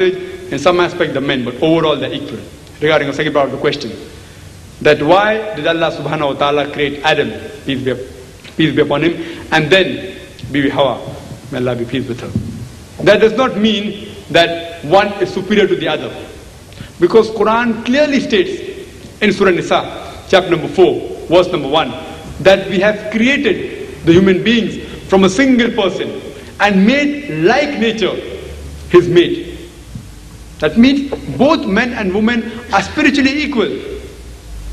in some aspect the men, but overall they're equal. Regarding the second part of the question, that why did Allah subhanahu wa ta'ala create Adam, peace be, peace be upon him, and then Bibi Hawa, may Allah be pleased with her. That does not mean that one is superior to the other. Because Quran clearly states in Surah Nisa, chapter number 4, verse number 1, that we have created the human beings from a single person and made like nature his mate. That means both men and women are spiritually equal.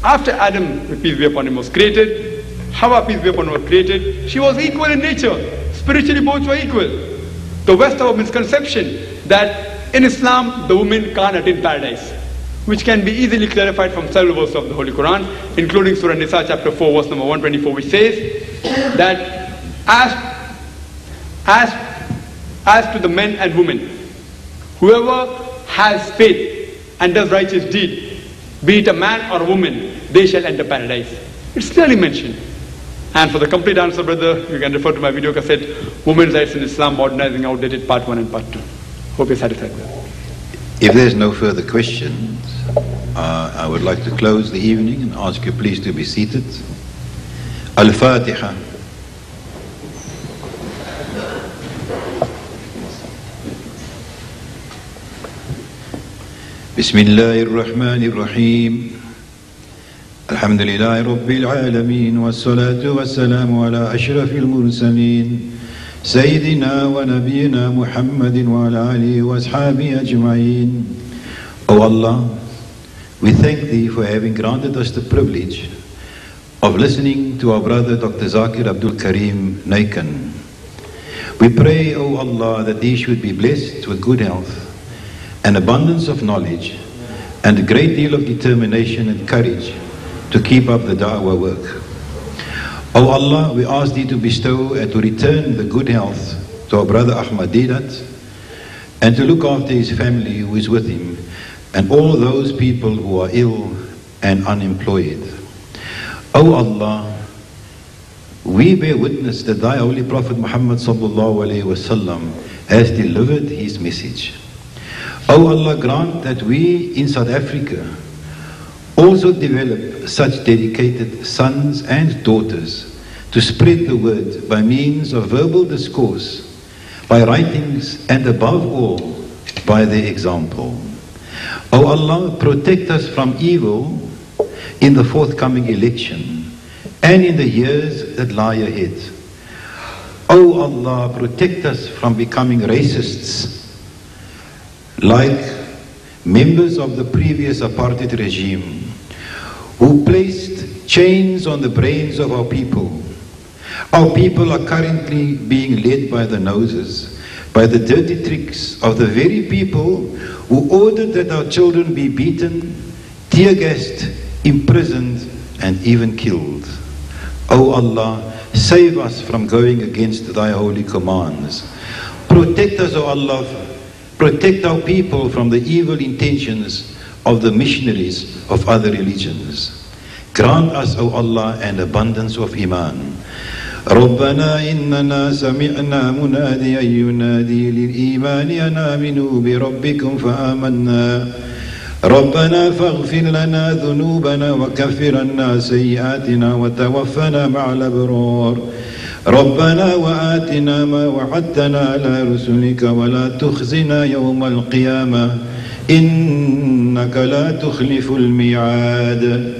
After Adam, peace be upon him, was created, Hawa, peace be upon him, was created, she was equal in nature. Spiritually, both were equal. The West a misconception that in Islam, the woman can't attain paradise, which can be easily clarified from several verses of the Holy Quran, including Surah Nisa, chapter 4, verse number 124, which says that as, as, as to the men and women, whoever has faith and does righteous deed, be it a man or a woman, they shall enter paradise. It's clearly mentioned. And for the complete answer, brother, you can refer to my video cassette, Women's Rights in Islam, Modernizing Outdated, Part 1 and Part 2. Hope you're satisfied with that. If there's no further questions, uh, I would like to close the evening and ask you please to be seated. Al-Fatiha. بسم الله الرحمن الرحيم الحمد لله رب العالمين والصلاة والسلام على أشرف المرسلين سيدنا ونبينا محمد وعلى آله وأصحابه أجمعين O Allah, we thank Thee for having granted us the privilege of listening to our brother Dr. Zakir Abdul Karim Naikan. We pray, O Allah, that He should be blessed with good health an abundance of knowledge, and a great deal of determination and courage to keep up the da'wah work. O Allah, we ask Thee to bestow and to return the good health to our brother Ahmad Didat and to look after his family who is with him and all those people who are ill and unemployed. O Allah, we bear witness that Thy Holy Prophet Muhammad sallallahu alaihi wasallam has delivered his message. O Allah, grant that we in South Africa also develop such dedicated sons and daughters to spread the word by means of verbal discourse, by writings, and above all, by their example. O Allah, protect us from evil in the forthcoming election and in the years that lie ahead. O Allah, protect us from becoming racists like members of the previous apartheid regime who placed chains on the brains of our people. Our people are currently being led by the noses, by the dirty tricks of the very people who ordered that our children be beaten, tear gassed, imprisoned, and even killed. O Allah, save us from going against thy holy commands. Protect us, O Allah, Protect our people from the evil intentions of the missionaries of other religions. Grant us, O Allah, an abundance of iman. ربنا إننا سمعنا مناديا ينادي للإيمان أن آمنوا بربكم فآمنا ربنا فاغفر لنا ذنوبنا وكفر عنا سيئاتنا وتوفنا مع الأبرار ربنا وآتنا ما وعدتنا على رسلك ولا تخزنا يوم القيامة. إنك لا تخلف الميعاد.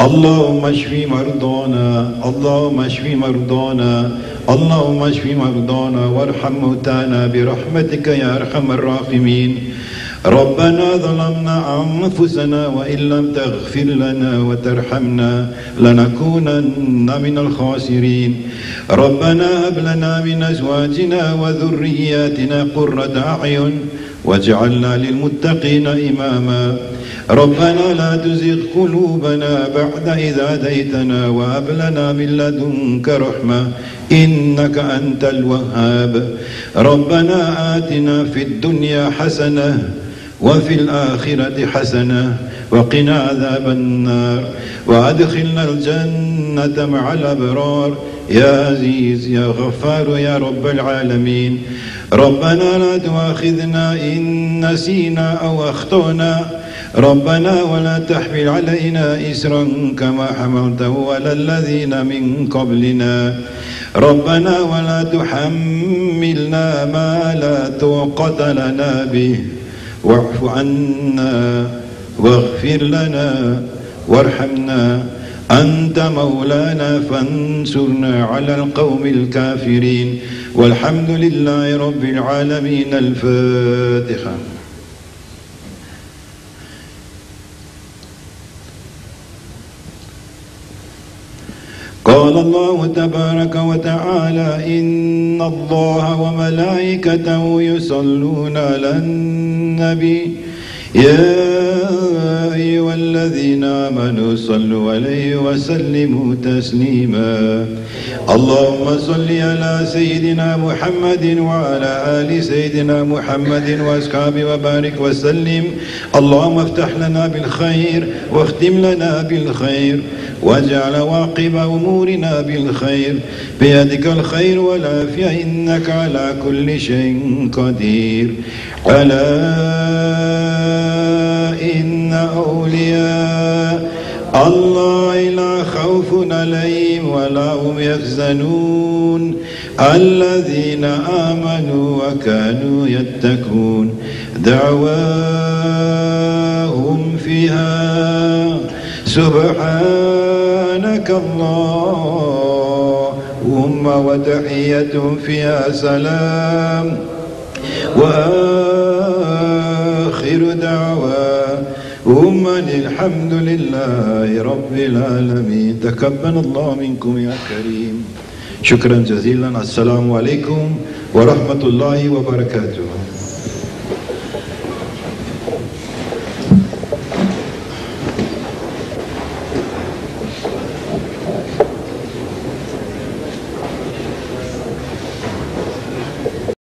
اللهم اشف مرضانا اللهم اشف مرضانا اللهم اشف مرضانا وارحم موتانا برحمتك يا أرحم الراحمين. ربنا ظلمنا أنفسنا وإن لم تغفر لنا وترحمنا لنكونن من الخاسرين. ربنا هب لنا من أزواجنا وذرياتنا قرة أعين واجعلنا للمتقين إماما. ربنا لا تزغ قلوبنا بعد إذا هديتنا وهب لنا من لدنك رحمة إنك أنت الوهاب. ربنا آتنا في الدنيا حسنة وفي الآخرة حسنة وقنا عذاب النار وأدخلنا الجنة مع الأبرار. يا عزيز يا غفار يا رب العالمين. ربنا لا تؤاخذنا إن نسينا أو أخطأنا. ربنا ولا تحمل علينا إسرا كما حملته على الذين من قبلنا. ربنا ولا تحملنا ما لا طاقة لنا به. واعف عنا واغفر لنا وارحمنا. أنت مولانا فانصرنا على القوم الكافرين. والحمد لله رب العالمين. الفاتحة. قال الله تبارك وتعالى إن الله وملائكته يصلون على النبي يا أيها الذين آمنوا صلوا عليه وسلموا تسليما. اللهم صل على سيدنا محمد وعلى آل سيدنا محمد وأصحابه وبارك وسلم. اللهم افتح لنا بالخير واختم لنا بالخير واجعل واقب أمورنا بالخير. بيدك الخير والعافية إنك على كل شيء قدير. ألا أولياء الله لا خوف عليهم ولا هم يحزنون. الذين آمنوا وكانوا يتقون. دعواهم فيها. سبحانك اللهم وتحية فيها سلام. وآخر أن الحمد لله رب العالمين. تقبل الله منكم يا كريم. شكرا جزيلا. السلام عليكم ورحمة الله وبركاته.